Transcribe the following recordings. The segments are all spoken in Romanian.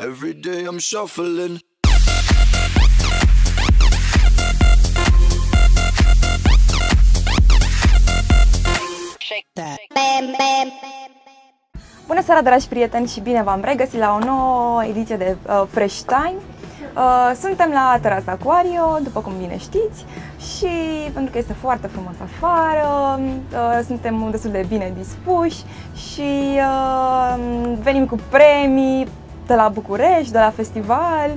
Every day I'm shuffling. Bună seara, dragi prieteni, și bine v-am regăsit la o nouă ediție de uh, Fresh Time. Uh, suntem la terasa Aquario, după cum bine știți, și pentru că este foarte frumos afară, uh, suntem destul de bine dispuși și uh, venim cu premii de la București, de la festival.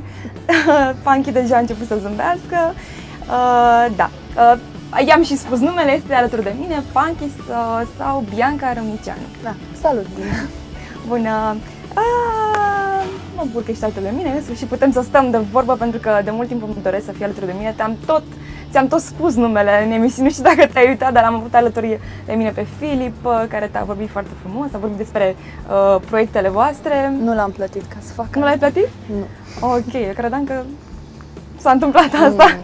Panchi deja a început să zâmbească. Uh, da, uh, i-am și spus numele, este alături de mine, Panchi uh, sau Bianca Rămnicianu. Da, salut, Dina. Bună! Ah, mă bucur că ești alături de mine și putem să stăm de vorbă pentru că de mult timp îmi doresc să fii alături de mine. Te-am tot, ți-am tot spus numele în emisiune, nu știu dacă te-ai uitat, dar am avut alături de mine pe Filip, uh, care te-a vorbit foarte frumos, a vorbit despre uh, proiectele voastre. Nu l-am plătit ca să fac Nu l-ai plătit? Nu. Ok, eu credeam că s-a întâmplat asta.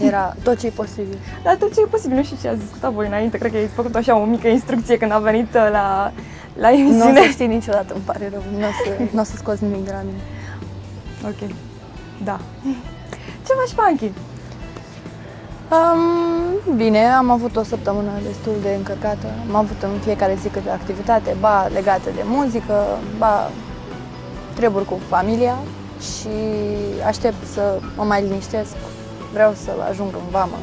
Nu. Era tot ce e posibil. Dar tot ce e posibil, nu știu ce ați discutat voi înainte, cred că ai făcut așa o mică instrucție când a venit uh, la, la Nu o emisiune. să știi niciodată, îmi pare rău. Nu o să, n-o să scoți nimic de la mine. Ok, da. Ce faci, Panchi? Um, bine, am avut o săptămână destul de încărcată. Am avut în fiecare zi câte o activitate, ba legată de muzică, ba treburi cu familia și aștept să mă mai liniștesc. Vreau să ajung în vamă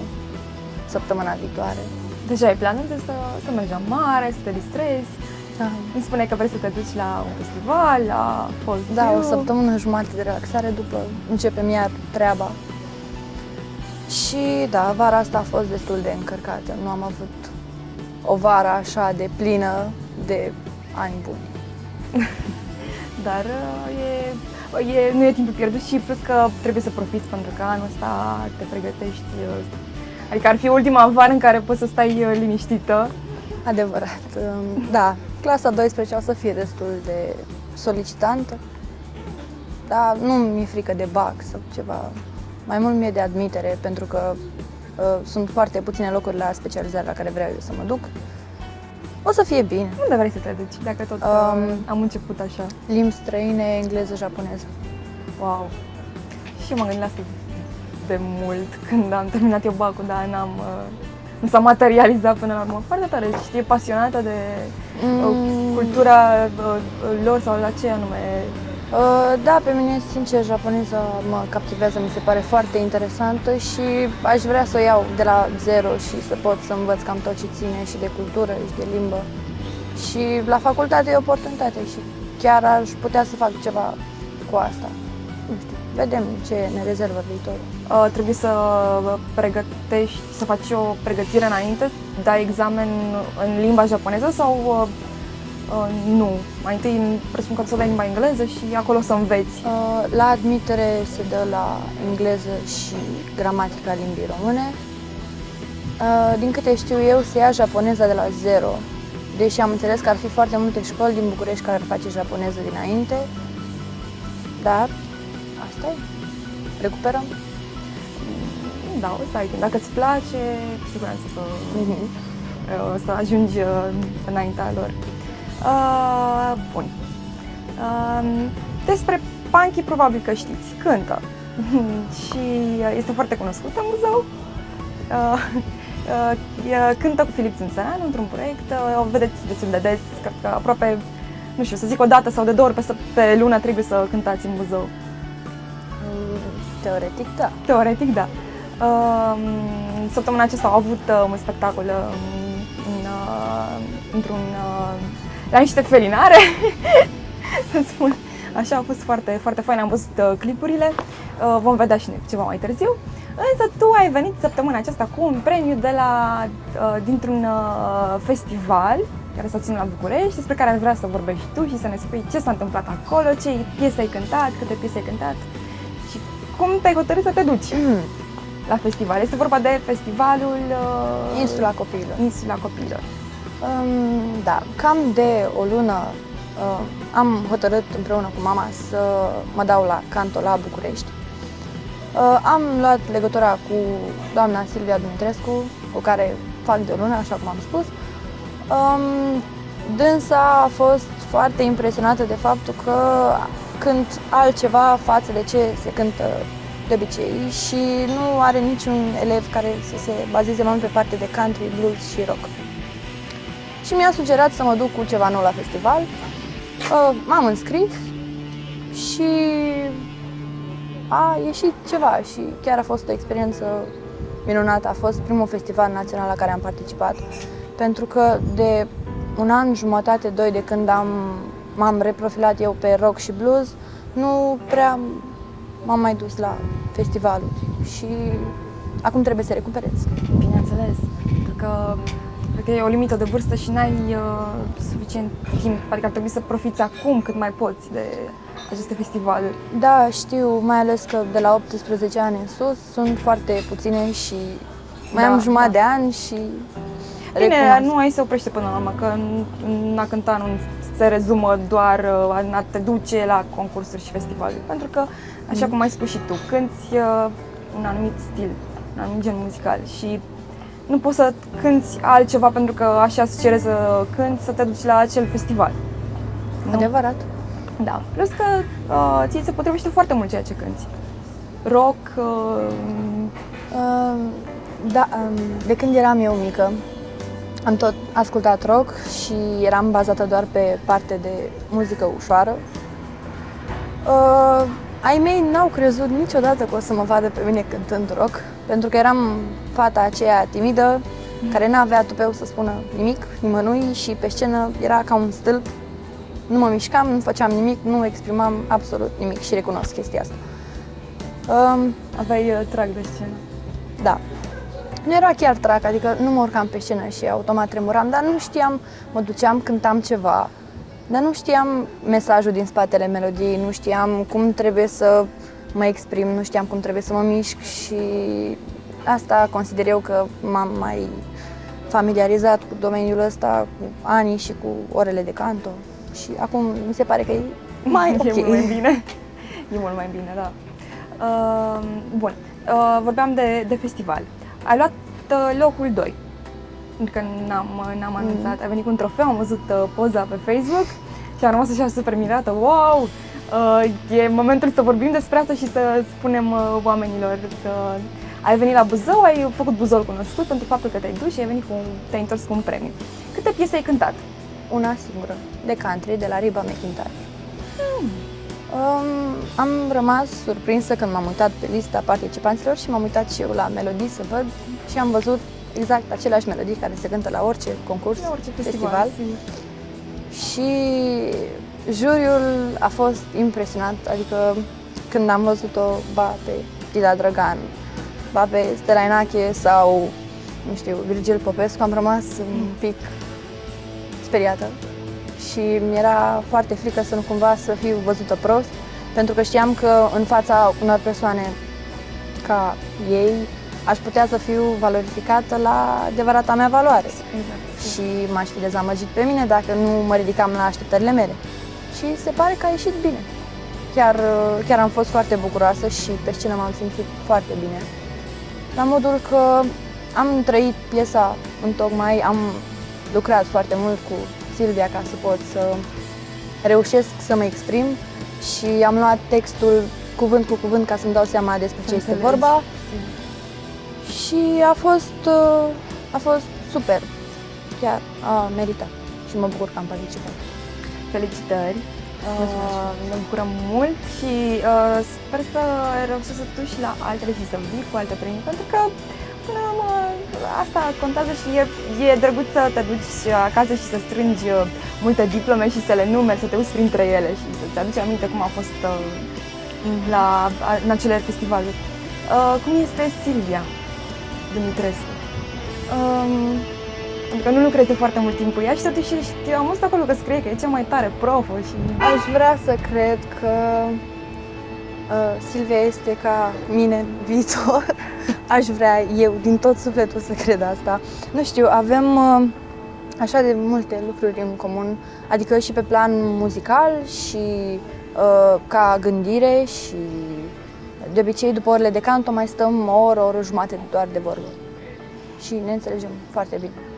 săptămâna viitoare. Deja ai planul de să, să mergi la mare, să te distrezi. Da. Îmi spune că vrei să te duci la un festival, la Folk Da, o View. săptămână jumătate de relaxare, după începem iar treaba. Și da, vara asta a fost destul de încărcată. Nu am avut o vară așa de plină de ani buni. Dar uh, e, e, nu e timpul pierdut și plus că trebuie să profiți pentru că anul ăsta te pregătești. uh, Adică ar fi ultima vară în care poți să stai uh, liniștită. Adevărat. Um, Da, clasa 12 o să fie destul de solicitantă, dar nu mi-e frică de bac sau ceva. Mai mult mi-e de admitere, pentru că uh, sunt foarte puține locuri la specializare la care vreau eu să mă duc. O să fie bine. Unde vrei să te duci, dacă tot Um, um, am început așa? Limbi străine, engleză, japoneză. Wow! Și eu m-am gândit la asta de mult când am terminat eu bacul, dar n-am, uh, nu s-a materializat până la urmă. Foarte tare, știi, e pasionată de mm. Mm. cultura uh, lor sau la ce anume. Uh, Da, pe mine, sincer, japoneza mă captivează, mi se pare foarte interesantă și aș vrea să o iau de la zero și să pot să învăț cam tot ce ține și de cultură și de limbă. Și la facultate e o oportunitate și chiar aș putea să fac ceva cu asta. Nu știu, vedem ce ne rezervă viitorul. Uh, trebuie să pregătești, să faci o pregătire înainte, dai examen în limba japoneză sau uh, uh, nu? Mai întâi presupun că să dai limba engleză și acolo să înveți. Uh, La admitere se dă la engleză și gramatica limbii române. Uh, Din câte știu eu, se ia japoneza de la zero, deși am înțeles că ar fi foarte multe școli din București care ar face japoneză dinainte, dar asta e. Recuperăm. Da, o să ai timp. Dacă îți place, cu siguranță să, Mhm. uh, să ajungi uh, înaintea lor. Uh, bun. Uh, despre Panchi probabil că știți. Cântă. și uh, este foarte cunoscut în muzeu. Uh, uh, e- cântă cu Filip Țânțăran într-un proiect. Uh, o vedeți destul de des, cred că aproape, nu știu, să zic o dată sau de două ori pe, săp- pe lună trebuie să cântați în muzeu. Teoretic, da. Teoretic, da. Um, Săptămâna aceasta au avut uh, un spectacol um, în, uh, într-un, uh, la niște felinare, să spun. Așa a fost foarte, foarte fain, am văzut uh, clipurile, uh, vom vedea și noi ceva mai târziu. Însă tu ai venit săptămâna aceasta cu un premiu de la, uh, dintr-un uh, festival care s-a ținut la București, despre care aș vrea să vorbești tu și să ne spui ce s-a întâmplat acolo, ce piese ai cântat, câte piese ai cântat și cum te-ai hotărât să te duci Mm. la festival. Este vorba de festivalul uh, Insula Copiilor. Insula Copiilor. Um, da, cam de o lună uh, am hotărât împreună cu mama să mă dau la canto la București. Uh, am luat legătura cu doamna Silvia Dumitrescu, cu care fac de o lună, așa cum am spus. Um, dânsa a fost foarte impresionată de faptul că cânt altceva față de ce se cântă de obicei și nu are niciun elev care să se bazeze mai mult pe parte de country, blues și rock. Și mi-a sugerat să mă duc cu ceva nou la festival. Uh, m-am înscris și a ieșit ceva și chiar a fost o experiență minunată. A fost primul festival național la care am participat, pentru că de un an, jumătate, doi de când am, m-am reprofilat eu pe rock și blues, nu prea m-am mai dus la festivaluri și acum trebuie să recuperez. Bineînțeles, pentru că cred că e o limită de vârstă și n-ai uh, suficient timp, adică ar trebui să profiți acum cât mai poți de aceste festivaluri. Da, știu, mai ales că de la 18 ani în sus sunt foarte puține și mai Da, am jumătate da. de ani și Bine, recunosc. nu ai se oprește până la urmă, că în- în a cânta nu se rezumă doar uh, în a te duce la concursuri și festivaluri, pentru că, așa cum ai spus și tu, cânti uh, un anumit stil, un anumit gen muzical și nu poți să cânti altceva pentru că așa îți cere să cânti, să te duci la acel festival. Nu? Adevărat. Da, plus că uh, ție se potrivește foarte mult ceea ce cânti. Rock, uh, Uh, da, um, de când eram eu mică, am tot ascultat rock și eram bazată doar pe parte de muzică ușoară. Uh, ai mei n-au crezut niciodată că o să mă vadă pe mine cântând rock, pentru că eram fata aceea timidă, care n-avea tupeu să spună nimic, nimănui și pe scenă era ca un stâlp. Nu mă mișcam, nu făceam nimic, nu exprimam absolut nimic și recunosc chestia asta. Um, aveai uh, trag de scenă. da. Nu era chiar trac, adică nu mă urcam pe scenă și automat tremuram, dar nu știam, mă duceam, cântam ceva, dar nu știam mesajul din spatele melodiei, nu știam cum trebuie să mă exprim, nu știam cum trebuie să mă mișc și asta consider eu că m-am mai familiarizat cu domeniul ăsta cu ani și cu orele de canto și acum mi se pare că e mai ok. E mult mai bine. E mult mai bine, da. Uh, bun, uh, vorbeam de, de festival. Ai luat uh, locul 2. Pentru că n-am, uh, n-am anunțat. Ai venit cu un trofeu, am văzut uh, poza pe Facebook și am rămas așa super mirată. Wow! Uh, e momentul să vorbim despre asta și să spunem uh, oamenilor că ai venit la Buzău, ai făcut Buzăul cunoscut pentru faptul că te-ai dus și ai venit cu, te-ai întors cu un premiu. Câte piese ai cântat? Una singură, de country, de la Riba McIntyre. Um, am rămas surprinsă când m-am uitat pe lista participanților și m-am uitat și eu la melodii să văd și am văzut exact aceleași melodii care se cântă la orice concurs, La orice festival. festival. sigur. Și juriul a fost impresionat, adică când am văzut-o ba pe Tida Drăgan, ba pe Stella Inache sau, nu știu, Virgil Popescu, am rămas un pic speriată și mi-era foarte frică să nu cumva să fiu văzută prost, pentru că știam că în fața unor persoane ca ei aș putea să fiu valorificată la adevărata mea valoare Exact. și m-aș fi dezamăgit pe mine dacă nu mă ridicam la așteptările mele. Și se pare că a ieșit bine. Chiar, chiar am fost foarte bucuroasă și pe scenă m-am simțit foarte bine. La modul că am trăit piesa în tocmai, am lucrat foarte mult cu Silvia ca să pot să reușesc să mă exprim și am luat textul cuvânt cu cuvânt ca să-mi dau seama despre ce este înțelegi. vorba Sigur. și a fost, uh, a fost super. Chiar a meritat și mă bucur că am participat. Felicitări! Mulțumesc. Uh, ne bucurăm mult și uh, sper să reușești să te duci la altele și să vii cu alte premii, pentru că până la urmă asta contează și e, e drăguț să te duci acasă și să strângi uh, multe diplome și să le numeri, să te uiți printre ele și să-ți aduci aminte cum a fost uh, la, a- în acele festivaluri. Uh, cum este Silvia Dumitrescu? Um, Pentru că nu lucrezi de foarte mult timp cu ea și totuși ești, am văzut acolo că scrie că e cea mai tare profă și... aș vrea să cred că uh, Silvia este ca mine în viitor. aș vrea eu din tot sufletul să cred asta. Nu știu, avem uh, așa de multe lucruri în comun, adică și pe plan muzical și uh, ca gândire și de obicei după orele de canto mai stăm o oră, o oră jumate doar de vorbă. Și ne înțelegem foarte bine.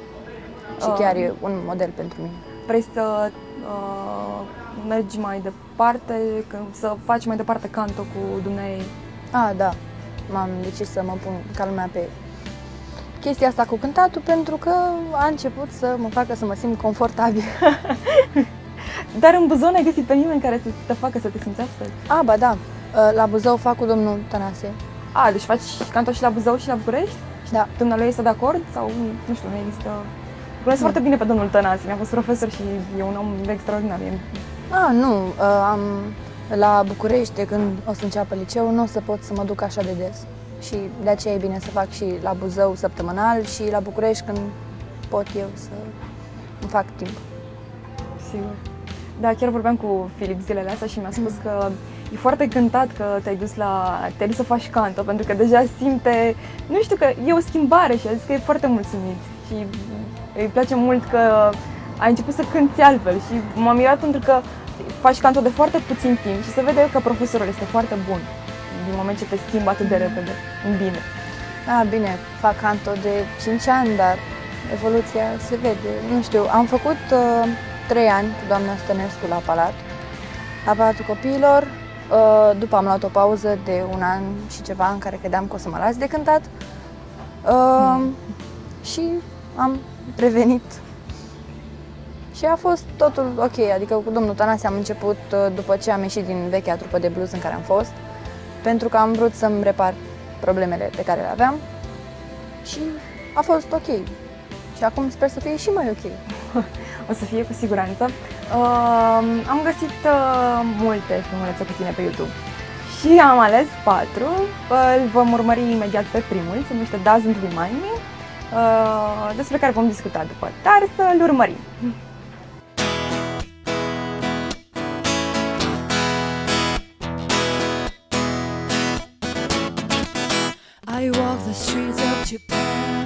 Și Uh. chiar e un model pentru mine. Vrei să uh, mergi mai departe, că, să faci mai departe canto cu dumneai. A, da, m-am decis să mă pun ca lumea pe chestia asta cu cântatul pentru că a început să mă facă să mă simt confortabil. Dar în Buzău ai găsit pe nimeni care să te facă să te simți astfel? A, ba da, uh, la Buzău fac cu domnul Tănase. A, deci faci canto și la Buzău și la București? Da. Dumnealui este de acord? Sau, nu știu, nu există... Cunosc foarte bine pe domnul Tănase, mi-a fost profesor și e un om extraordinar. E... A, nu, uh, am la București, de când o să înceapă liceu, nu o să pot să mă duc așa de des. Și de aceea e bine să fac și la Buzău săptămânal și la București când pot eu să îmi fac timp. Sigur. Da, chiar vorbeam cu Filip zilele astea și mi-a spus că e foarte cântat că te-ai dus, la, te-ai dus să faci canto, pentru că deja simte, nu știu, că e o schimbare și a zis că e foarte mulțumit și îi place mult că ai început să cânti altfel și m-am mirat pentru că faci canto de foarte puțin timp și se vede că profesorul este foarte bun din moment ce te schimbă atât de repede, în bine. A, bine, fac canto de 5 ani, dar evoluția se vede. Nu știu, am făcut uh, 3 ani cu doamna Stănescu la Palat, la Palatul Copiilor. Uh, după am luat o pauză de un an și ceva în care credeam că o să mă las de cântat. Uh, mm. Și am revenit și a fost totul ok, adică cu domnul Tanase am început uh, după ce am ieșit din vechea trupă de blues în care am fost, pentru că am vrut să-mi repar problemele pe care le aveam și a fost ok. Și acum sper să fie și mai ok. o să fie cu siguranță. Uh, am găsit uh, multe filmulețe cu tine pe YouTube și am ales patru. Îl vom urmări imediat pe primul, se numește Doesn't Remind Me, uh, despre care vom discuta după, dar să-l urmărim. I walk the streets of Japan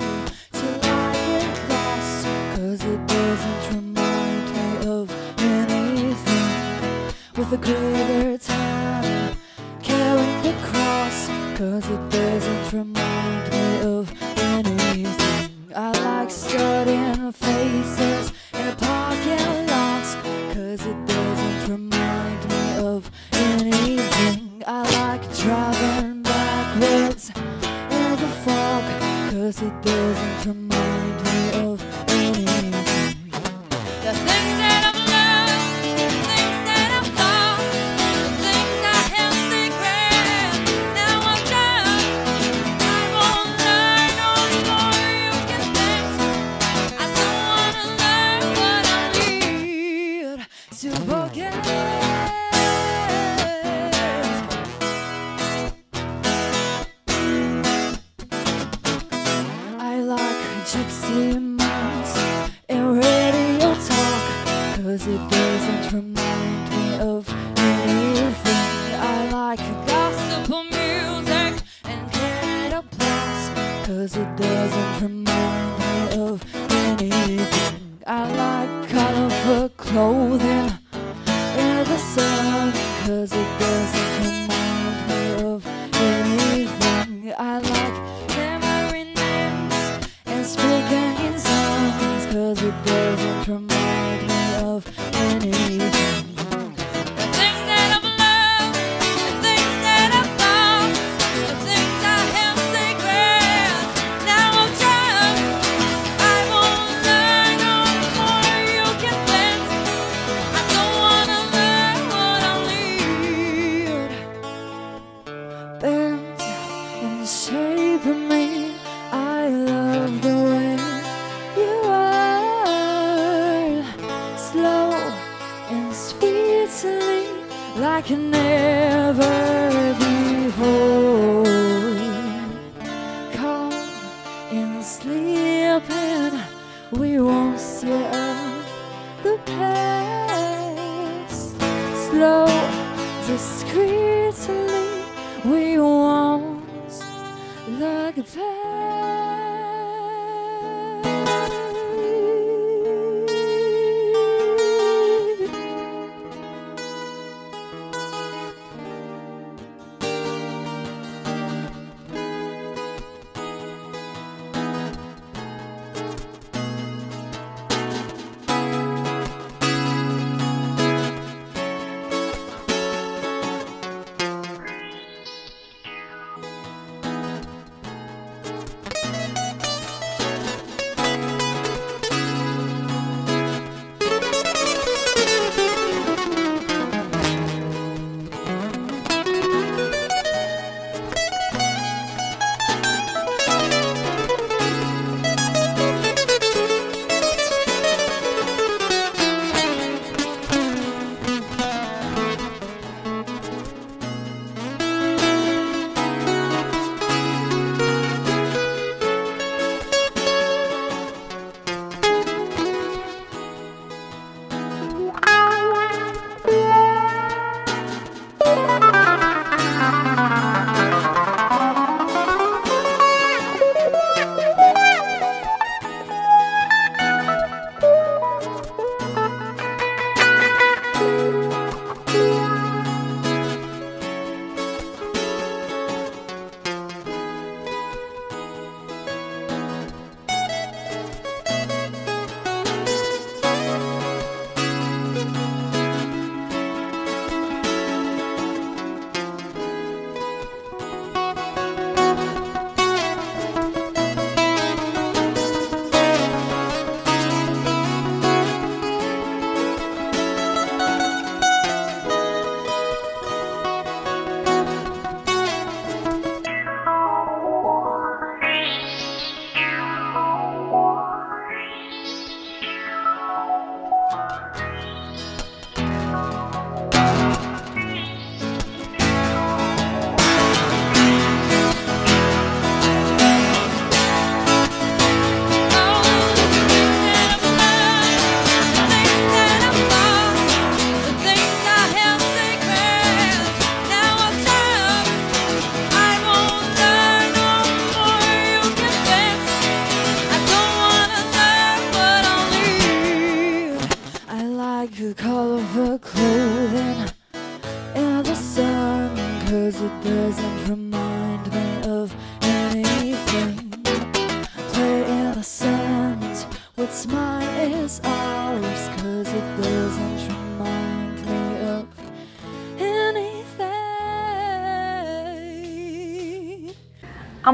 till I get lost, cause it doesn't remind me of anything. With a greater time, carrying the cross, cause it doesn't remind me studying faces in a parking lot, cause it doesn't remind me of anything. I like driving backwards in the fog, cause it doesn't remind Göreceksin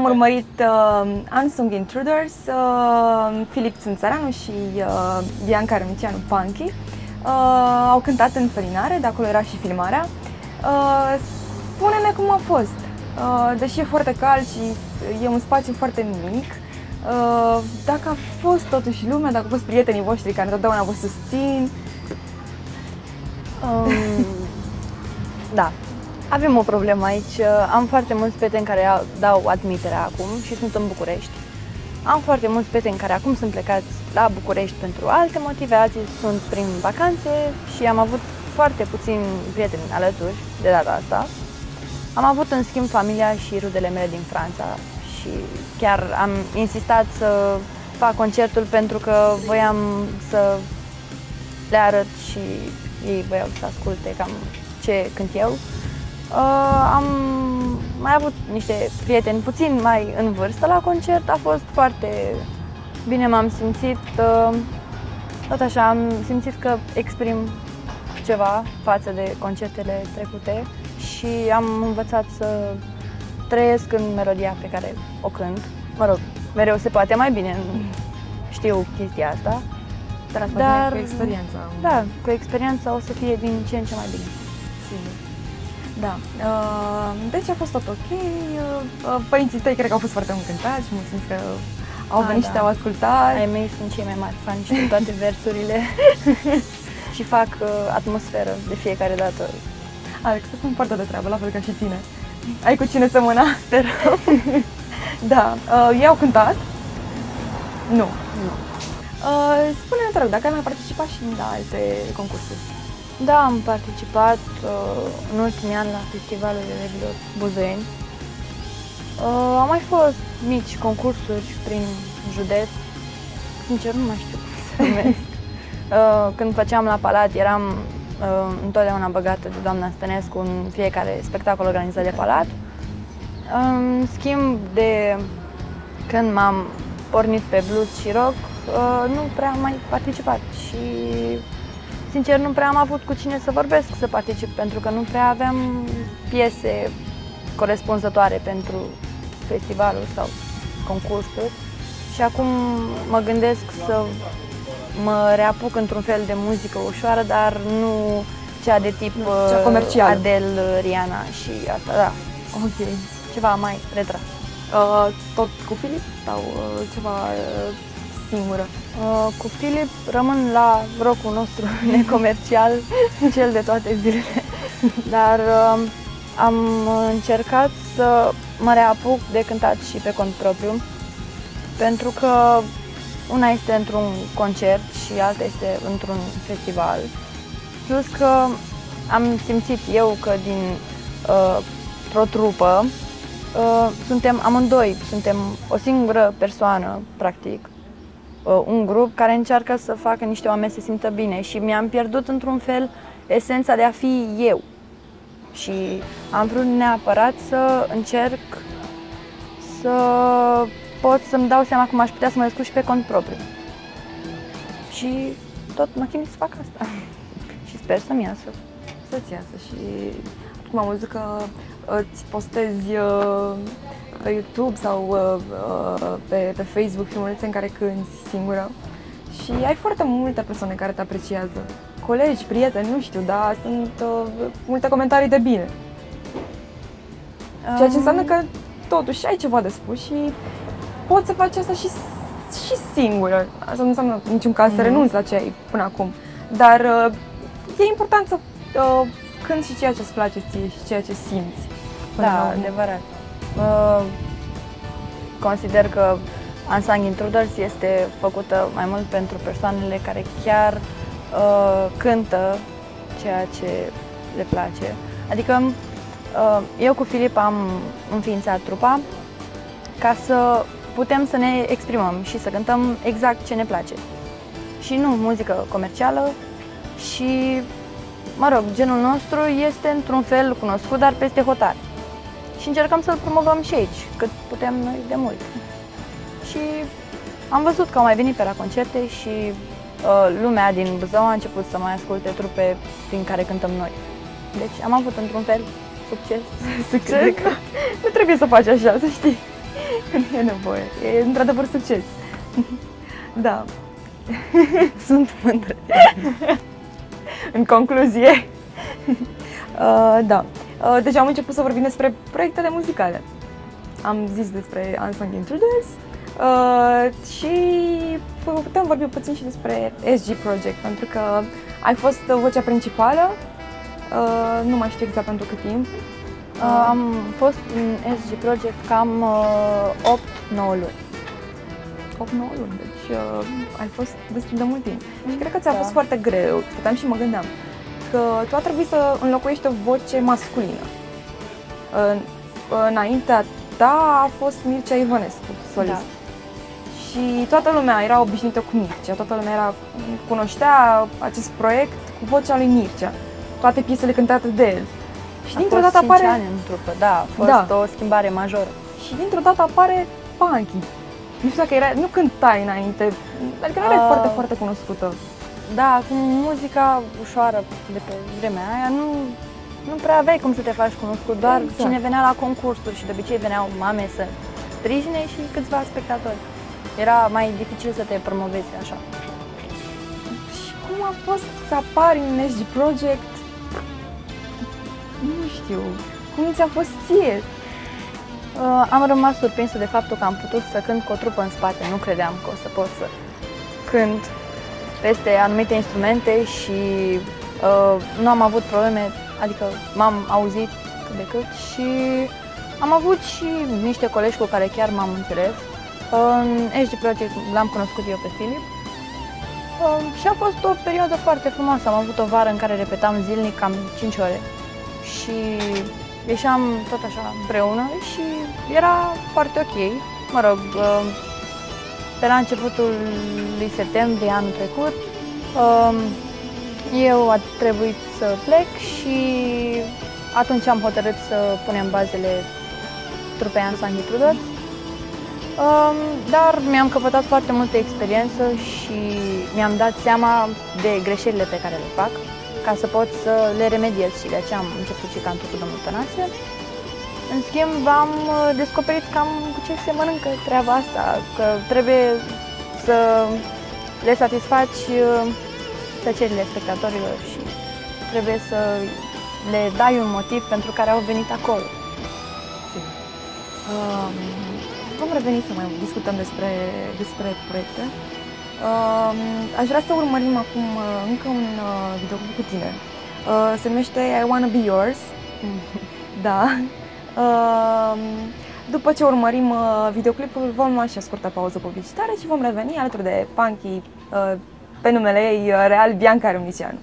Am urmărit uh, Unsung Intruders, uh, Filip Țânțăranu și uh, Bianca Râmceanu Panchi. Uh, au cântat în felinare, de acolo era și filmarea. Uh, spune-ne cum a fost. Uh, deși e foarte cald și e un spațiu foarte mic, uh, dacă a fost totuși lumea, dacă au fost prietenii voștri care întotdeauna vă susțin, Um, da, avem o problemă aici. Am foarte mulți prieteni care au- dau admiterea acum și sunt în București. Am foarte mulți prieteni care acum sunt plecați la București pentru alte motive, alții sunt prin vacanțe și am avut foarte puțini prieteni alături de data asta. Am avut în schimb familia și rudele mele din Franța și chiar am insistat să fac concertul pentru că voiam să le arăt și ei voiau să asculte cam ce cânt eu. Uh, am mai avut niște prieteni puțin mai în vârstă la concert, a fost foarte bine m-am simțit. Uh, tot așa am simțit că exprim ceva față de concertele trecute și am învățat să trăiesc în melodia pe care o cânt. Mă rog, mereu se poate mai bine, știu chestia asta. dar asta Dar- vine cu experiența. Da, cu experiența o să fie din ce în ce mai bine. Sigur. Da. Uh, deci a fost tot ok. Uh, părinții tăi cred că au fost foarte încântați și mulțumim că au Ah, venit și da. te-au ascultat. Ai mei sunt cei mai mari fani și toate versurile și fac uh, atmosferă de fiecare dată. Alex, sunt foarte de treabă, la fel ca și tine. Ai cu cine semăna? Sperăm. da. Uh, ei au cântat? Nu. Nu. Uh, spune-ne, te rog, dacă ai mai participat și la alte concursuri. Da, am participat uh, în ultimii ani la Festivalul de Revilor Buzăeni. Uh, au mai fost mici concursuri prin județ. Sincer, nu mai știu cum se numesc. Uh, când făceam la Palat, eram uh, întotdeauna băgată de doamna Stănescu în fiecare spectacol organizat de Palat. În schimb de când m-am pornit pe blues și rock, uh, nu prea am mai participat și sincer nu prea am avut cu cine să vorbesc să particip pentru că nu prea aveam piese corespunzătoare pentru festivaluri sau concursuri și acum mă gândesc să mă reapuc într-un fel de muzică ușoară, dar nu cea de tip Cea uh, comercială. Adele, Rihanna și asta, da, Ok. ceva mai retras. Uh, tot cu Filip sau uh, ceva uh, singură? Uh, cu Filip rămân la rockul nostru necomercial, cel de toate zilele. Dar uh, am încercat să mă reapuc de cântat și pe cont propriu, pentru că una este într-un concert și alta este într-un festival. Plus că am simțit eu că din uh, pro trupă uh, suntem amândoi, suntem o singură persoană, practic, uh, un grup care încearcă să facă niște oameni să se simtă bine și mi-am pierdut într-un fel esența de a fi eu. Și am vrut neapărat să încerc să pot să-mi dau seama cum aș putea să mă descurc și pe cont propriu. Și tot mă chinui să fac asta. și sper să-mi iasă. Să-ți iasă și acum am văzut că uh, îți postezi uh, pe YouTube sau uh, uh, pe, pe Facebook filmulețe în care cânti singură și ai foarte multe persoane care te apreciază. Colegi, prieteni, nu știu, dar sunt uh, multe comentarii de bine. Ceea ce Um, înseamnă că totuși ai ceva de spus și poți să faci asta și, și singură. Asta nu înseamnă în niciun caz să Mhm. renunți la ce ai până acum. Dar uh, e important să uh, cânti și ceea ce îți place ție și ceea ce simți. Până la Da, urmă. adevărat. Uh, consider că Unsung Intruders este făcută mai mult pentru persoanele care chiar uh, cântă ceea ce le place. Adică uh, eu cu Filip am înființat trupa ca să putem să ne exprimăm și să cântăm exact ce ne place. Și nu muzică comercială și, mă rog, genul nostru este într-un fel cunoscut, dar peste hotar. Și încercăm să-l promovăm și aici, cât putem noi de mult. Și am văzut că au mai venit pe la concerte și uh, lumea din Buzău a început să mai asculte trupe prin care cântăm noi. Deci am avut într-un fel succes. Succes? nu trebuie să faci așa, să știi. Nu e nevoie. E într-adevăr succes. Da. Sunt mândră. În concluzie. Uh, da. Uh, deci am început să vorbim despre proiectele muzicale. Am zis despre Unsung Intruders uh, și putem vorbi puțin și despre SG Project, pentru că ai fost vocea principală, uh, nu mai știu exact pentru cât timp. Uh, am fost în SG Project cam uh, 8-9 luni. 8-9 luni, deci uh, ai fost destul de mult timp. Și cred că ți-a Da. fost foarte greu, stăteam și mă gândeam că tu a trebuit să înlocuiești o voce masculină. Uh, înaintea ta a fost Mircea Ivănescu, solist. Da. Și toată lumea era obișnuită cu Mircea, toată lumea era, cunoștea acest proiect cu vocea lui Mircea. Toate piesele cântate de el. Și A dintr-o fost dată 5 apare ani în trupă, da, a fost Da. o schimbare majoră. și dintr-o dată apare Punky. Nu știu dacă era, nu cântai înainte, adică nu erai Ah. foarte, foarte cunoscută. Da, cu muzica ușoară de pe vremea aia, nu, nu prea aveai cum să te faci cunoscut, doar Exact. cine venea la concursuri și de obicei veneau mame să sprijine și câțiva spectatori. Era mai dificil să te promovezi așa. Și cum a fost să apari în SG Project? Nu știu. Cum ți-a fost ție? Uh, am rămas surprinsă de faptul că am putut să cânt cu o trupă în spate, nu credeam că o să pot să cânt peste anumite instrumente și uh, nu am avut probleme, adică m-am auzit cât de cât și am avut și niște colegi cu care chiar m-am înțeles. În HD Project l-am cunoscut eu pe Filip uh, și a fost o perioadă foarte frumoasă. Am avut o vară în care repetam zilnic cam 5 ore și ieșeam tot așa împreună și era foarte ok. Mă rog, uh, pe la începutul lui septembrie anul trecut, um, eu a trebuit să plec și atunci am hotărât să punem bazele trupei Unsung Intruders. Um, dar mi-am căpătat foarte multă experiență și mi-am dat seama de greșelile pe care le fac ca să pot să le remediez și de aceea am început și cantul cu domnul Tănase. În schimb, am uh, descoperit cam cu ce se mănâncă treaba asta, că trebuie să le satisfaci uh, plăcerile spectatorilor și trebuie să le dai un motiv pentru care au venit acolo. Um, vom reveni să mai discutăm despre, despre proiecte. Um, aș vrea să urmărim acum uh, încă un uh, videoclip cu tine. Uh, se numește I Wanna Be Yours. da. Um, după ce urmărim uh, videoclipul, vom lua și o scurtă pauză publicitară și vom reveni alături de Punky uh, pe numele ei uh, real Bianca Râmnicianu.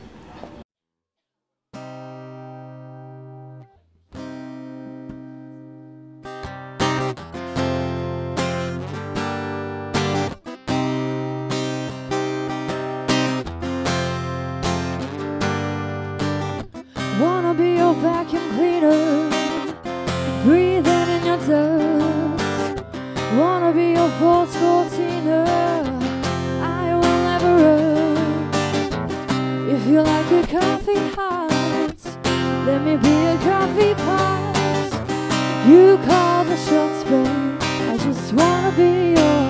Let me be a coffee pot. You call the shots, babe. I just wanna be yours.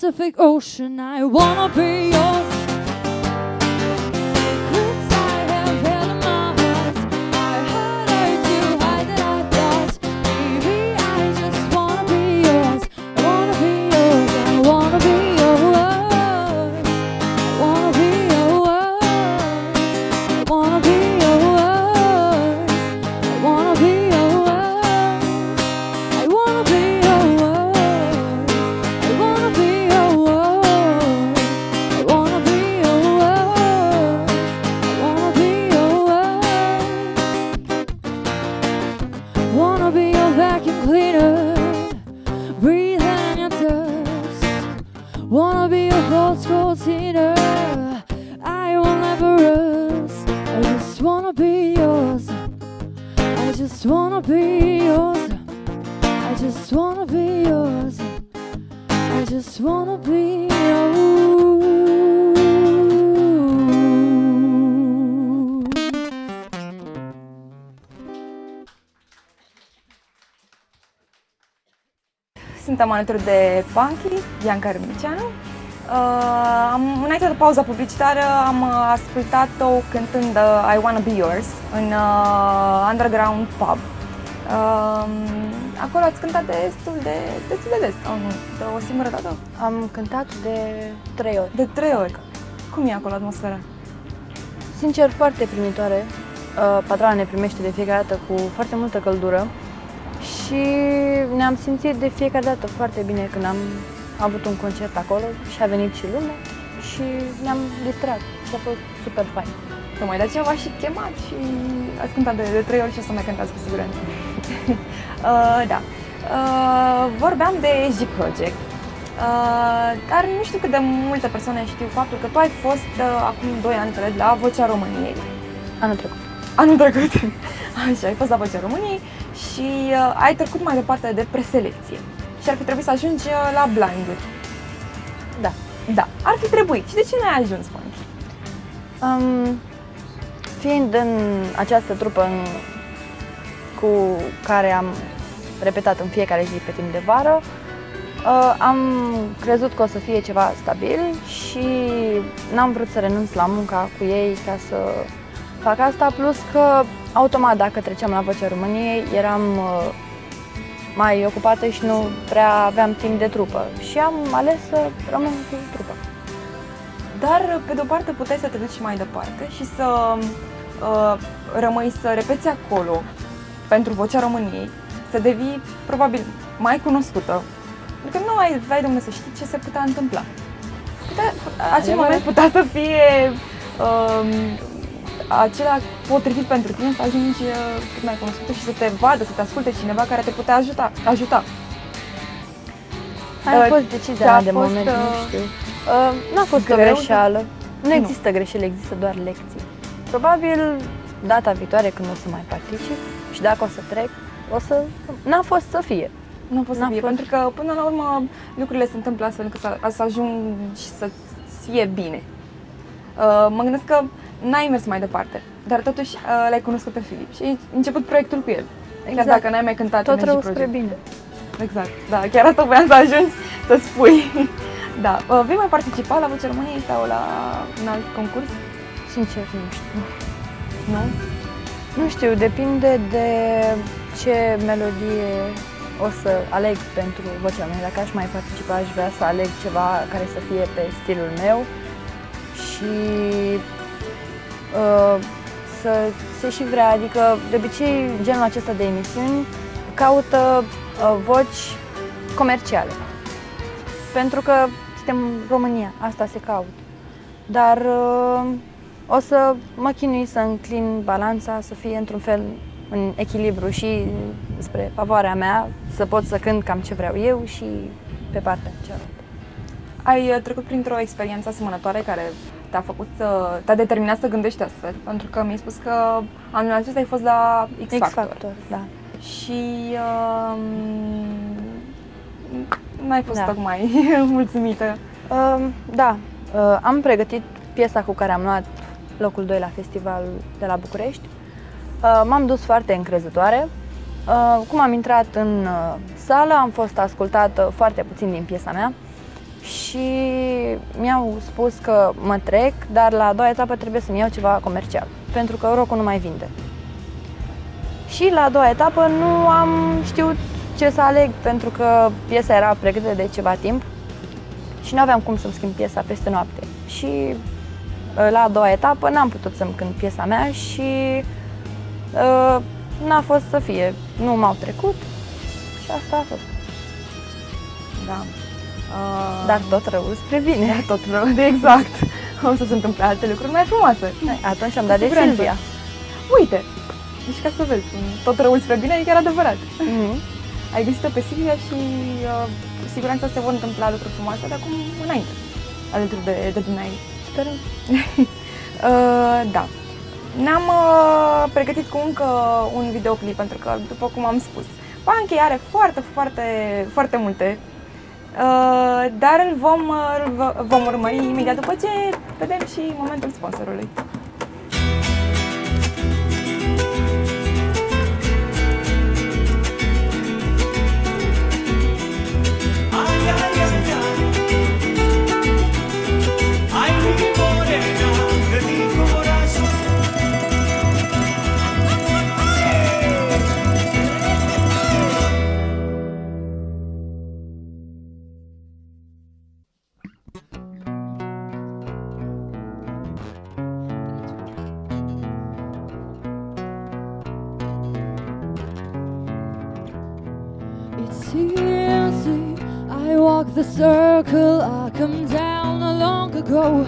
Pacific Ocean. I wanna be yours. Be yours. I just wanna be yours. I just wanna be yours. Suntem alături de Punky, Bianca Râmniceanu. Uh, am, înainte de pauza publicitară am uh, ascultat-o cântând uh, I Wanna Be Yours în uh, Underground Pub. Uh, acolo ați cântat destul de, destul de des, sau nu? De o singură dată? Am cântat de trei ori. De trei ori. Cum e acolo atmosfera? Sincer, foarte primitoare. Uh, Patrona ne primește de fiecare dată cu foarte multă căldură și ne-am simțit de fiecare dată foarte bine când am avut un concert acolo și a venit și lumea și ne-am distrat și a fost super fain. Tocmai de aceea v-aș și chemat și ați cântat de, de trei ori și o să mai cântați cu siguranță. uh, da. Uh, vorbeam de J Project. Uh, dar nu știu cât de multe persoane știu faptul că tu ai fost uh, acum 2 ani, cred, la Vocea României. Anul trecut. Anul trecut. Așa, ai fost la Vocea României și uh, ai trecut mai departe de preselecție. Și ar fi trebuit să ajungi uh, la blinduri. Da. Da, ar fi trebuit. Și de ce n-ai ajuns, Punky? Um, fiind în această trupă în, cu care am repetat în fiecare zi pe timp de vară, uh, am crezut că o să fie ceva stabil și n-am vrut să renunț la munca cu ei ca să fac asta, plus că automat dacă treceam la Vocea României eram uh, mai ocupată și nu prea aveam timp de trupă și am ales să rămân cu trupa. Dar, pe de-o parte, puteai să te duci și mai departe și să uh, rămâi să repeți acolo pentru Vocea României, să devii, probabil, mai cunoscută. Pentru că nu ai, vai de unde să știi ce se putea întâmpla. Putea, acel Adevărat. moment putea să fie um, acela potrivit pentru tine să ajungi uh, cât mai cunoscută și să te vadă, să te asculte cineva care te putea ajuta. ajuta. Aia a Uh, fost decizia ți-a mea de fost, moment, uh, nu știu. Uh, n-a fost o greu? greșeală. Nu Nu. există greșeli, există doar lecții. Probabil data viitoare când o să mai particip și dacă o să trec, o să... N-a fost să fie. Nu a fost să N-a fie, fost. pentru că până la urmă lucrurile se întâmplă astfel încât să, să ajungi și să fie bine. Uh, mă gândesc că n-ai mers mai departe, dar totuși uh, l-ai cunoscut pe Filip și ai început proiectul cu el. Chiar Exact. dacă n-ai mai cântat Tot în rău Energy spre Project. bine. Exact, da, chiar asta voiam să ajungi să spui. da, uh, vei mai participa la Vocea României sau la un alt concurs? Sincer, nu știu. Nu? Nu știu, depinde de ce melodie o să aleg pentru vocea mea. Dacă aș mai participa, aș vrea să aleg ceva care să fie pe stilul meu și uh, să se și vrea, adică de obicei genul acesta de emisiuni caută uh, voci comerciale. Pentru că suntem în România, asta se caută. Dar uh, o să mă chinui să înclin balanța, să fie într-un fel în echilibru și spre favoarea mea, să pot să cânt cam ce vreau eu și pe partea cealaltă. Ai uh, trecut printr-o experiență asemănătoare care te-a făcut să, te-a determinat să gândești astfel, pentru că mi-ai spus că anul acesta ai fost la X Factor. X-Factor, da. Și um, n-ai fost Da. tocmai mulțumită. Uh, da, uh, am pregătit piesa cu care am luat locul 2 la festivalul de la București. Uh, m-am dus foarte încrezătoare. Uh, cum am intrat în uh, sală, am fost ascultată foarte puțin din piesa mea și mi-au spus că mă trec, dar la a doua etapă trebuie să-mi iau ceva comercial, pentru că rocul nu mai vinde. Și la a doua etapă nu am știut ce să aleg, pentru că piesa era pregătită de ceva timp și nu aveam cum să-mi schimb piesa peste noapte. Și uh, la a doua etapă n-am putut să-mi cânt piesa mea și uh, n-a fost să fie. Nu m-au trecut și asta a fost. Da. Uh, Dar tot rău spre bine. da, tot rău, de exact. O să se întâmple alte lucruri mai frumoase. Atunci am dat de siguranță. Silvia. Uite, deci ca să vezi, tot răul spre bine e chiar adevărat. Mhm. Ai găsit-o pe Silvia și uh, cu siguranță se vor întâmpla lucruri frumoase de acum înainte, alături de, de dumneai. Sperăm. Uh, da. Ne-am uh, pregătit cu încă un videoclip pentru că, după cum am spus, Punky are foarte, foarte, foarte multe, uh, dar îl vom, uh, îl v- vom urmări imediat după ce vedem și momentul sponsorului. The circle I come down long ago,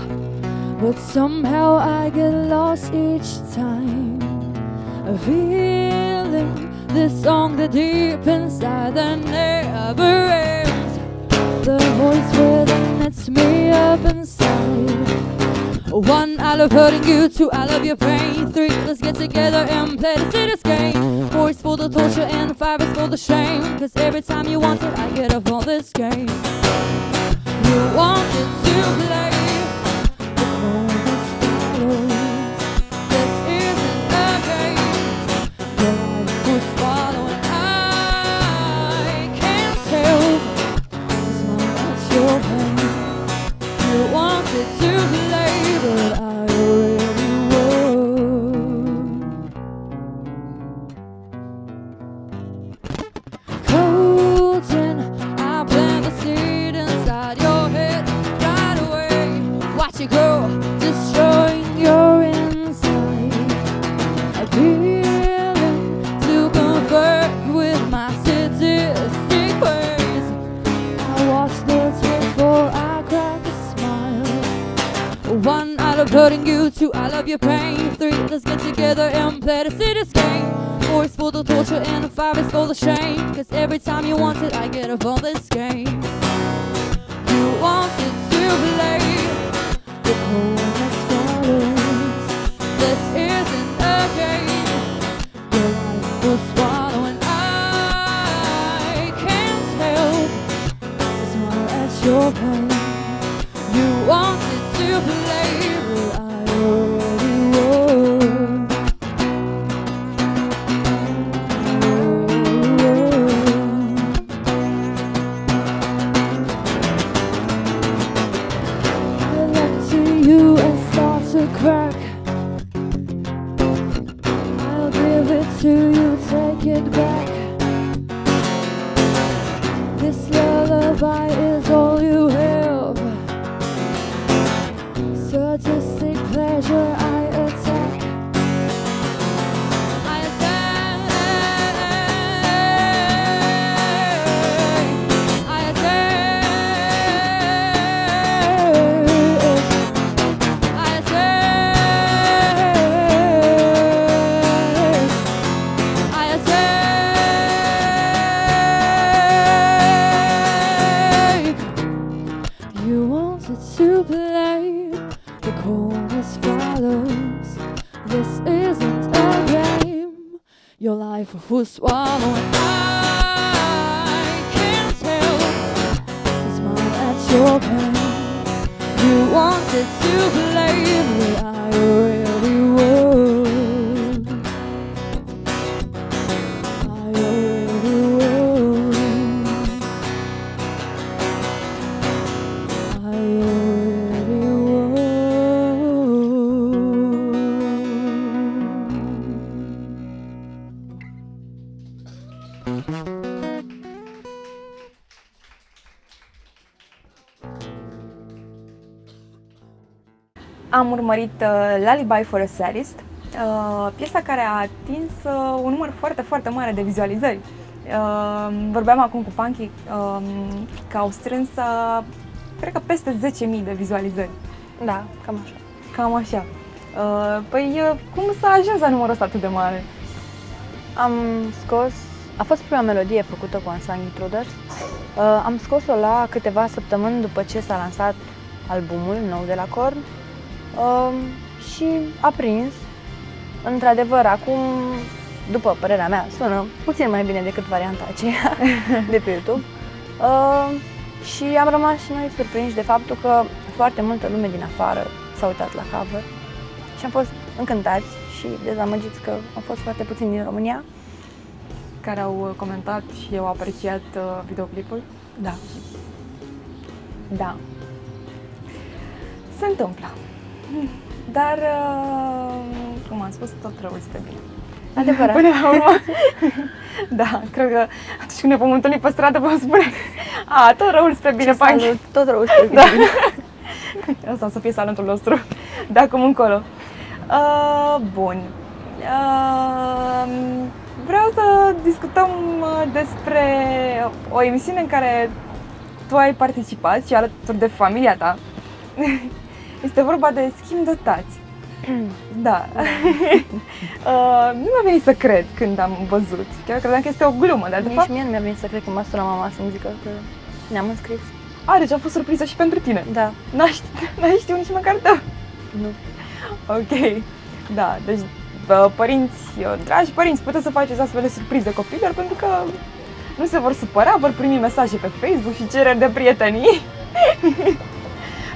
but somehow I get lost each time. A feeling this song that deep inside that never ends. The voice within lets me up inside. One, I love hurting you. Two, I love your pain. Three, let's get together and play the city's game. Four is for the torture and five is for the shame. Cause every time you want it, I get up on this game. You wanted to play. Am urmărit uh, Lullaby for a Sadist, uh, piesa care a atins uh, un număr foarte, foarte mare de vizualizări. Uh, vorbeam acum cu Punky uh, că au strâns, uh, cred că peste 10.000 de vizualizări. Da, cam așa. Cam așa. Uh, păi, uh, cum s-a ajuns la numărul ăsta atât de mare? Am scos, a fost prima melodie făcută cu Unsung Intruders. Uh, am scos-o la câteva săptămâni după ce s-a lansat albumul nou de la Korn uh, și a prins într-adevăr, acum, după părerea mea, sună puțin mai bine decât varianta aceea de pe YouTube. Uh, și am rămas și noi surprinși de faptul că foarte multă lume din afară s-a uitat la cover și am fost încântați și dezamăgiți că au fost foarte puțini din România. Care au uh, comentat și au apreciat uh, videoclipul. Da. Da. Se întâmplă. Dar, uh, cum am spus, tot răul spre bine. Adevărat. Până la urmă. da, cred că atunci când ne vom întâlni pe stradă vom spune A, tot răul spre bine, Ce Panchi. salut, tot rău spre bine. Da. Asta o să fie salutul nostru de acum încolo. Uh, bun. Uh, vreau să discutăm uh, despre o emisiune în care tu ai participat și alături de familia ta. Este vorba de schimb de tați. Da. uh, nu mi-a venit să cred când am văzut. Chiar credeam că este o glumă, dar de Nici fapt... mie nu mi-a venit să cred că mă sună mama să-mi zică că ne-am înscris. A, deci a fost surpriză și pentru tine. Da. N-ai ști- n-ai știut nici măcar tu. Nu. Ok. Da, deci bă, părinți, eu, dragi părinți, puteți să faceți astfel de surprize copiilor pentru că nu se vor supăra, vor primi mesaje pe Facebook și cereri de prietenii.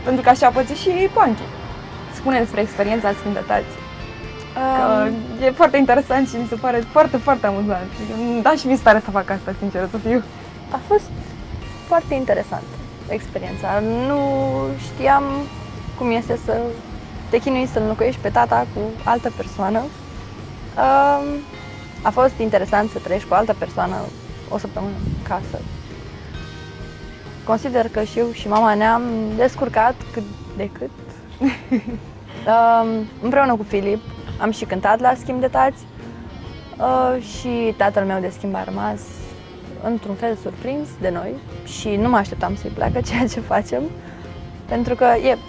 pentru că așa a pățit și Panchi. Spune despre experiența schimbătați. Că Um, e foarte interesant și mi se pare foarte, foarte amuzant. Eu- Da, și mi se pare să fac asta, sincer să fiu. a fost foarte interesant experiența. Nu știam cum este să te chinui să înlocuiești pe tata cu altă persoană. Um, a fost interesant să trăiești cu o altă persoană o săptămână în casă. Consider că și eu și mama ne-am descurcat cât de cât. um, împreună cu Filip am și cântat la schimb de tați uh, și tatăl meu de schimb a rămas într-un fel surprins de noi și nu mă așteptam să-i placă ceea ce facem, pentru că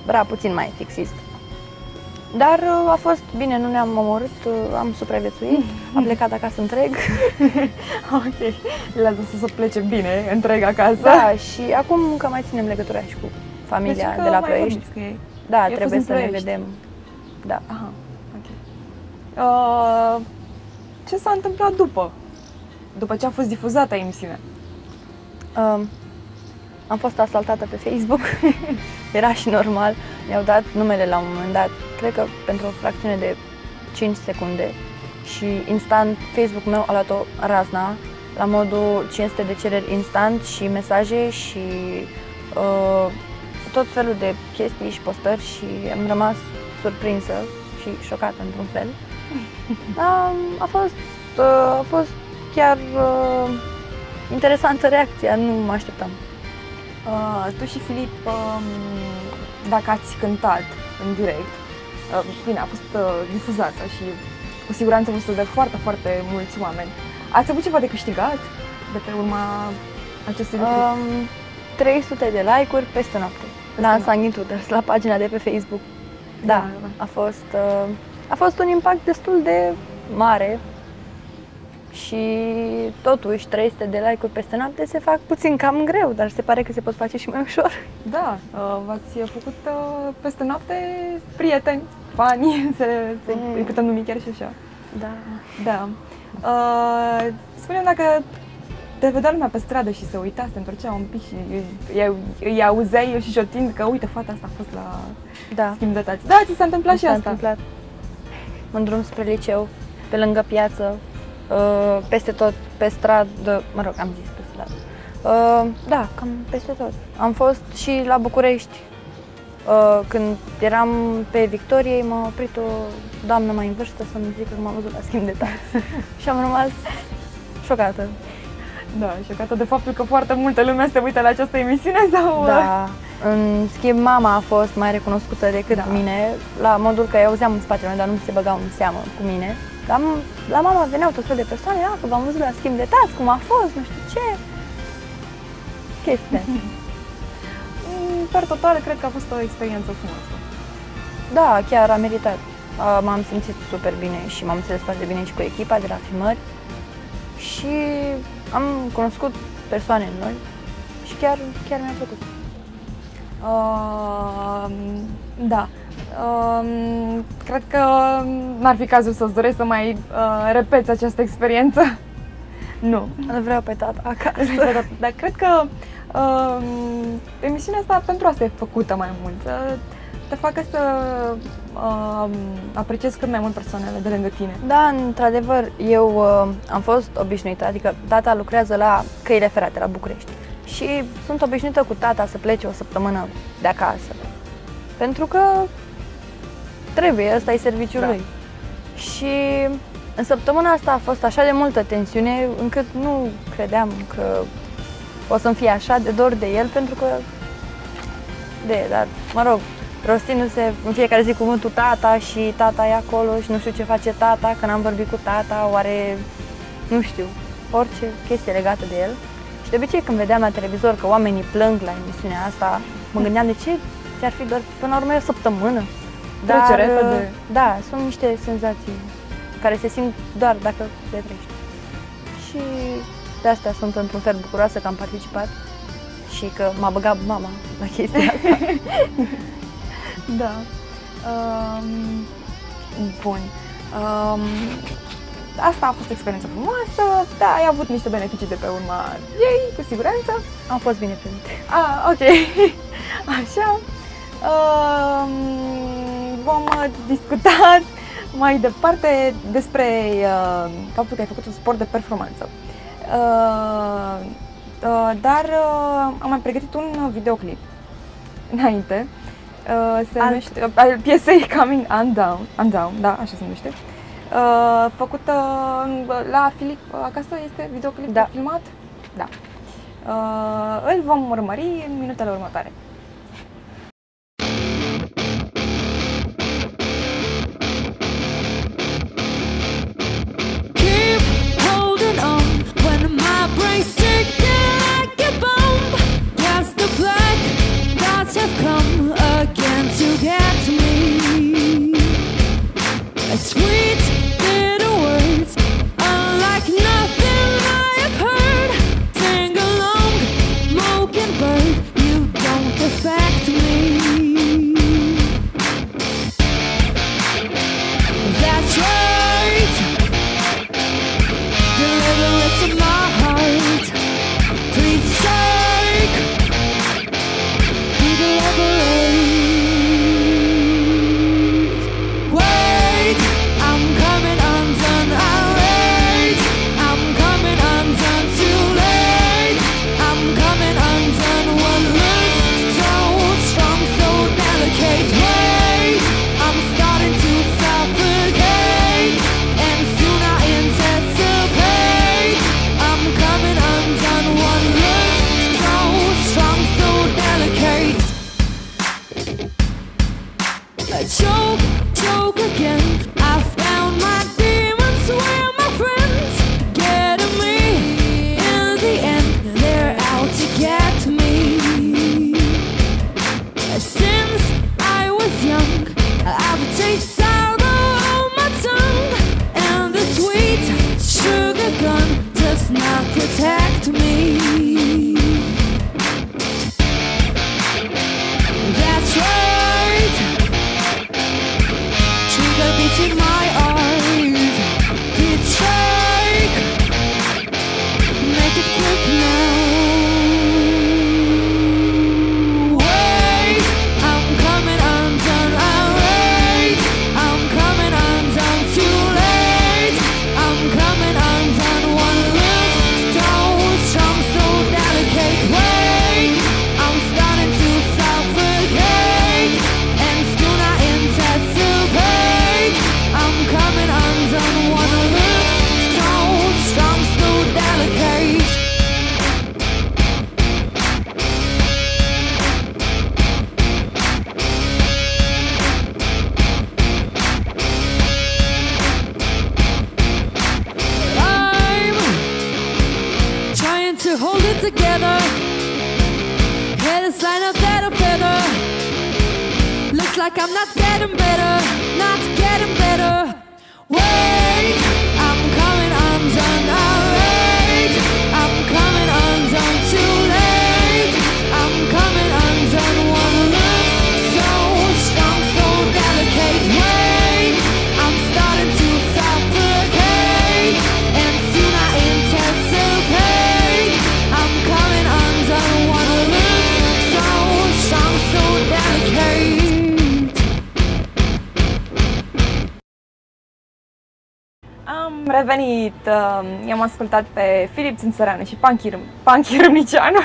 era puțin mai fixist. Dar uh, a fost bine, nu ne-am omorât, uh, am supraviețuit, am plecat acasă întreg. Ok. Le-a zis să plece bine, întreg acasă. Da, și acum încă mai ținem legătura și cu familia Deci că de la mai Ploiești. vorbiți cu ei. Da, fost trebuie în să ne Ploiești. vedem. Da. Aha, ok. Uh, ce s-a întâmplat după? După ce a fost difuzată emisiunea? Um, am fost asaltată pe Facebook, era și normal. Mi-au dat numele la un moment dat, cred că pentru o fracțiune de 5 secunde și instant Facebook meu a luat-o razna la modul 500 de cereri instant și mesaje și uh, tot felul de chestii și postări și am rămas surprinsă și șocată într-un fel. Um, a fost, uh, a fost chiar uh, interesantă reacția, nu mă așteptam. Uh, tu și Filip, um, dacă ați cântat în direct, uh, bine, a fost uh, difuzată și cu siguranță văzută de foarte, foarte mulți oameni. Ați avut ceva de câștigat de pe urma acestui lucru? Um, 300 de like-uri peste noapte. La noapte. Unsung Intruders, la pagina de pe Facebook. Da, Da, da. a fost, uh, a fost un impact destul de mare și totuși 300 de like-uri peste noapte se fac puțin cam greu, dar se pare că se pot face și mai ușor. Da, uh, v-ați făcut uh, peste noapte prieteni, fani, se, se, Mm. îi putem numi chiar și așa. Da. Da. Uh, spune dacă te vedea lumea pe stradă și se uita, se întorcea un pic și îi, îi auzeai eu și șotind că uite, fata asta a fost la Da. schimb de tați. Da, ți s-a întâmplat Mi și s-a asta. întâmplat. În drum spre liceu, pe lângă piață, uh, peste tot, pe stradă, mă rog, am zis pe stradă. Uh, da, cam peste tot. Am fost și la București. Uh, când eram pe Victoriei, m-a oprit o doamnă mai în vârstă să-mi zică că m-am văzut la schimb de tați. și am rămas șocată. Da, șocată de faptul că foarte multă lume se uită la această emisiune sau... uh, Da. În schimb, mama a fost mai recunoscută decât Da. mine, la modul că eu auzeam în spatele meu, dar nu se băgau în seamă cu mine. Dar m- la mama veneau tot fel de persoane, ah, că v-am văzut la schimb de tați, cum a fost, nu știu ce. Chestia. mm, Per total, cred că a fost o experiență frumoasă. da, chiar a meritat. A, M-am simțit super bine și m-am înțeles foarte bine și cu echipa de la filmări. Și am cunoscut persoane noi și chiar, chiar mi-a plăcut. Uh, da. Um, cred că n-ar fi cazul să-ți dorești să mai uh, repeți această experiență. nu. Îl vreau pe tata acasă. Dar, dar cred că um, emisiunea asta pentru asta e făcută mai mult. Să te facă să um, apreciezi cât mai mult persoanele de lângă tine. Da, într-adevăr, eu uh, am fost obișnuită, adică tata lucrează la căile ferate, la București. Și sunt obișnuită cu tata să plece o săptămână de acasă. Pentru că trebuie, ăsta e serviciul Da. lui. Și în săptămâna asta a fost așa de multă tensiune încât nu credeam că o să-mi fie așa de dor de el, pentru că de, dar mă rog, rostindu-se în fiecare zi cuvântul tata și tata e acolo și nu știu ce face tata, că n-am vorbit cu tata, oare, nu știu, orice chestie legată de el. Și de obicei când vedeam la televizor că oamenii plâng la emisiunea asta, mă gândeam de ce ți-ar fi doar până la urmă e o săptămână. Trece Dar, repede. Da, sunt niște senzații care se simt doar dacă le trăiești. Și de astea sunt într-un fel bucuroasă că am participat și că m-a băgat mama la chestia asta. Da. Um, bun. Um, asta a fost o experiență frumoasă, da, ai avut niște beneficii de pe urma ei, cu siguranță. Am fost bine primite. Ah, ok. Așa. Um, vom uh, discuta mai departe despre uh, faptul că ai făcut un sport de performanță. Uh, uh, dar uh, am mai pregătit un videoclip înainte. Uh, se Alt. numește, uh, al piesei Coming Undone, Undone, da, așa se numește. Uh, făcută uh, la Filip uh, acasă, este videoclip Da. filmat? Da. Uh, îl vom urmări în minutele următoare. My i-am ascultat pe Filip Țânțăreanu și Panchi, Râm- Panchi Râmnicianu.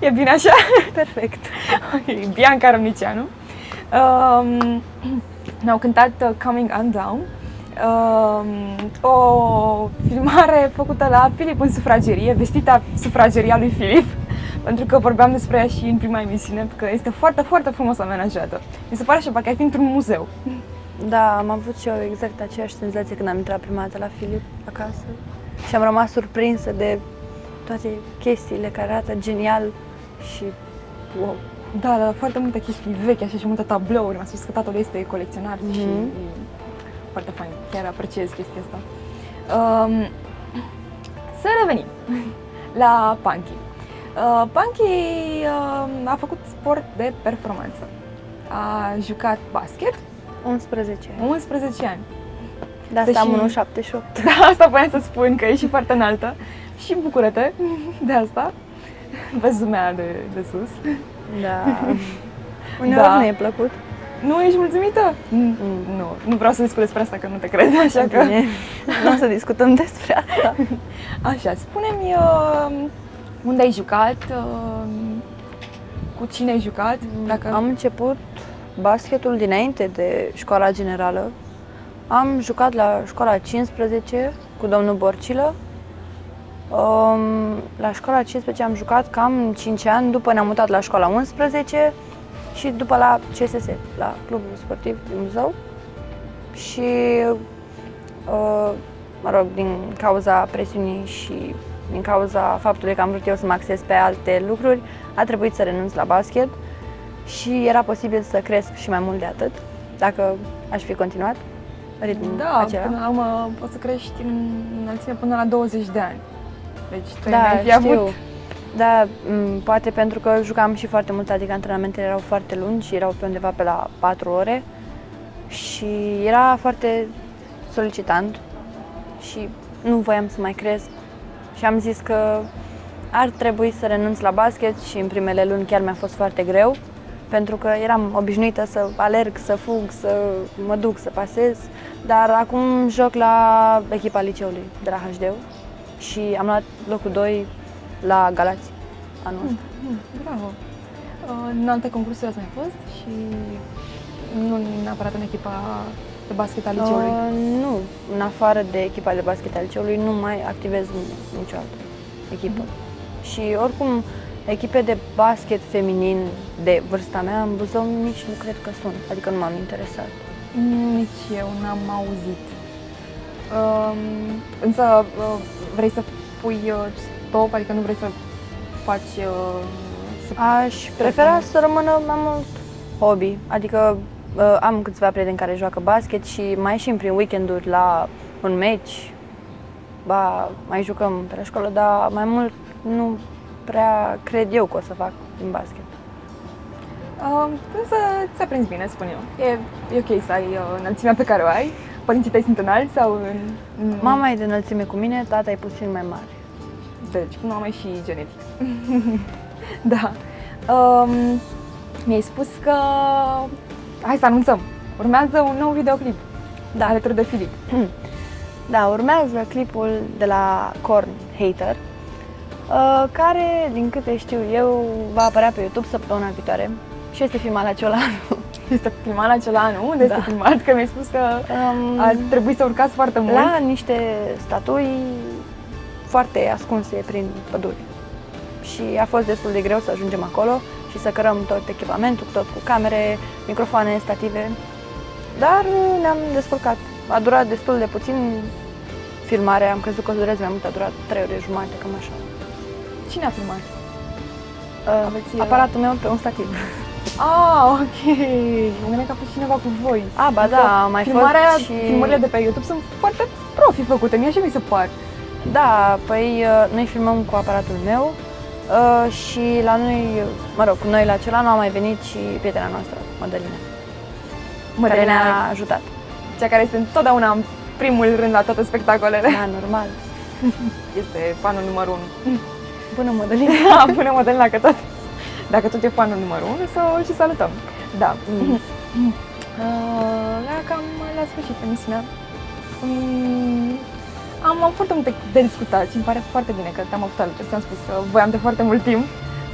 e bine așa? Perfect. Ok, Bianca Râmnicianu. Um, ne-au cântat uh, Coming Undone, um, o filmare făcută la Filip în sufragerie, vestita sufrageria lui Filip, pentru că vorbeam despre ea și în prima emisiune, că este foarte, foarte frumos amenajată. Mi se pare așa, parcă ai fi într-un muzeu. Da, am avut și eu exact aceeași senzație când am intrat prima dată la Filip acasă și am rămas surprinsă de toate chestiile care arată genial și wow. Da, da, foarte multe chestii vechi, așa și multe tablouri. Mi-a spus că tatăl este colecționar și Mhm. e foarte fain. Chiar apreciez chestia asta. Um, să revenim la Panchi. Uh, Panchi uh, a făcut sport de performanță. A jucat basket 11 11 ani. De asta și- am 1,78. Da, asta voiam să spun, că e și foarte înaltă. Și bucură-te de asta. Vezi lumea de, de sus. Da. Uneori Da. nu e plăcut. Nu ești mulțumită? Mm. Nu, nu vreau să discut despre asta, că nu te cred, așa că... Bine, nu o să discutăm despre asta. Așa, spune-mi uh, unde ai jucat, uh, cu cine ai jucat, dacă... Am început basketul dinainte de școala generală. Am jucat la școala 15 cu domnul Borcilă. Um, la școala 15 am jucat cam 5 ani, după ne-am mutat la școala 11 și după la CSS, la Clubul Sportiv din Buzău. Și, uh, mă rog, din cauza presiunii și din cauza faptului că am vrut eu să mă axez pe alte lucruri, a trebuit să renunț la basket și era posibil să cresc și mai mult de atât, dacă aș fi continuat ritmul Da, acela. până la urmă poți să crești în înălțime până la 20 de ani. Deci tu Da, ai fi știu. avut... Da, m, poate pentru că jucam și foarte mult, adică antrenamentele erau foarte lungi, erau pe undeva pe la 4 ore și era foarte solicitant și nu voiam să mai cresc și am zis că ar trebui să renunț la basket și în primele luni chiar mi-a fost foarte greu pentru că eram obișnuită să alerg, să fug, să mă duc, să pasez, dar acum joc la echipa liceului de la HD și am luat locul 2 la Galați anul ăsta. Mm, bravo! Uh, În alte concursuri ați mai fost și nu neapărat în echipa de basket a liceului. Uh, nu, în afară de echipa de basket al liceului nu mai activez în nicio altă echipă. Și oricum, echipe de basket feminin de vârsta mea în Buzău nici nu cred că sunt, adică nu m-am interesat. Nici eu n-am auzit. Um, însă uh, vrei să pui uh, stop, adică nu vrei să faci... Uh, să... Aș prefera să rămână mai mult hobby, adică uh, am câțiva prieteni care joacă basket și mai ieșim prin weekenduri la un match, ba mai jucăm pe la școală, dar mai mult nu prea cred eu că o să fac din basket. Uh, însă ți-a prins bine, spun eu. E, e ok să ai uh, înălțimea pe care o ai. Părinții tăi sunt înalți sau în... în... Mama e de înălțime cu mine, tata e puțin mai mare. Deci, cu mama e și genetic. da. Um, mi-ai spus că... Hai să anunțăm. Urmează un nou videoclip. Da. Alături de Filip. Da, urmează clipul de la Korn Hater, uh, care, din câte știu eu, va apărea pe YouTube săptămâna viitoare și este filmat la Ciolanu. Este filmat la Ciolanu. Unde Da. este filmat? Că mi-ai spus că Um, ar trebui să urcați foarte mult. la niște statui foarte ascunse prin păduri. Și a fost destul de greu să ajungem acolo și să cărăm tot echipamentul, tot cu camere, microfoane, stative. Dar uh, ne-am descurcat. A durat destul de puțin filmarea, am crezut că o să dureze mai mult, a durat 3 ore jumate, cam așa. Cine a filmat? Uh, Aveți, uh, aparatul meu pe un stativ. Ah, ok. Mă gândeam că a fost cineva cu voi. A, ba da, a mai Filmarea, fost și... filmările de pe YouTube sunt foarte profi făcute, mie și mi se par. Da, păi uh, noi filmăm cu aparatul meu uh, și la noi, mă rog, cu noi la acela nu a mai venit și prietena noastră, Mădălina, care Mădălina, ne-a ajutat. cea care este întotdeauna în primul rând la toate spectacolele. Da, normal. Este fanul numărul 1. Bună, Mădălina. Da, pune Mădălina că tot. Dacă tot e fanul numărul 1, să o și salutăm. Da. Mm. Uh, la cam la sfârșit emisiunea. Mm, Am avut foarte multe de discutat și îmi pare foarte bine că te-am avut alături. Ți-am spus că voiam de foarte mult timp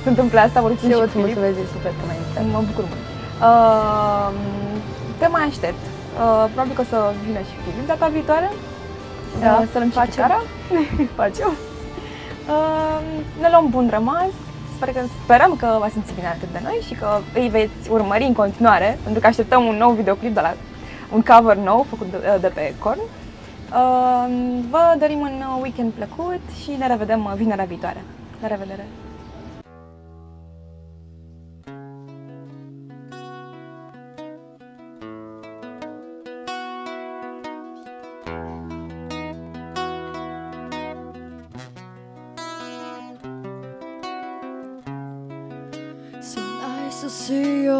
să întâmple asta, vorbim Și eu și îți Filip. mulțumesc din suflet că m-ai invitat. Mă bucur mult. Uh, te mai aștept. Uh, probabil că o să vină și Filip data viitoare. Da, uh, să-l facem. cara. Facem. Uh, ne luăm bun rămas. Sper că, sperăm că va simți bine alături de noi și că îi veți urmări în continuare, pentru că așteptăm un nou videoclip de la un cover nou făcut de, de pe Korn. Uh, vă dorim un weekend plăcut și ne revedem uh, vinerea viitoare. La revedere!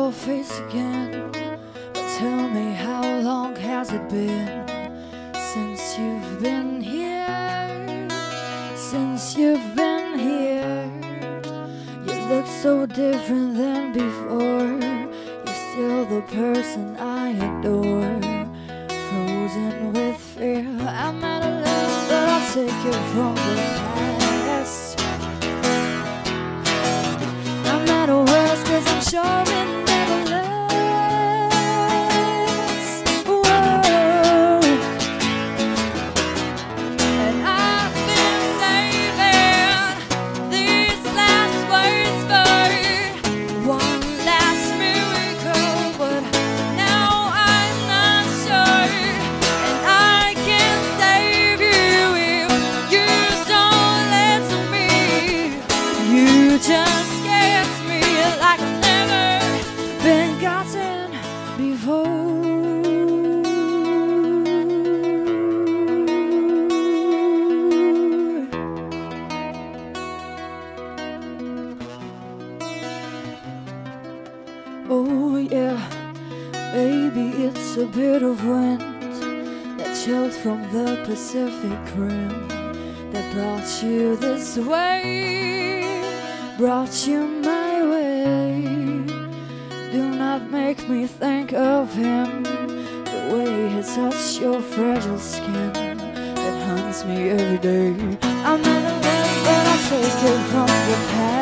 Your face again. But tell me, how long has it been since you've been here? Since you've been here, you look so different than before. You're still the person I adore. Frozen with fear, I'm at a love, but I'll take it from the past. I'm at a worst cause I'm sure touched your fragile skin that haunts me every day. I'm not a man, but I'll take it from the past.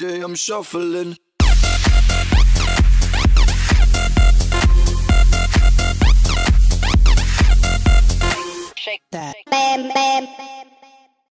Day I'm shuffling.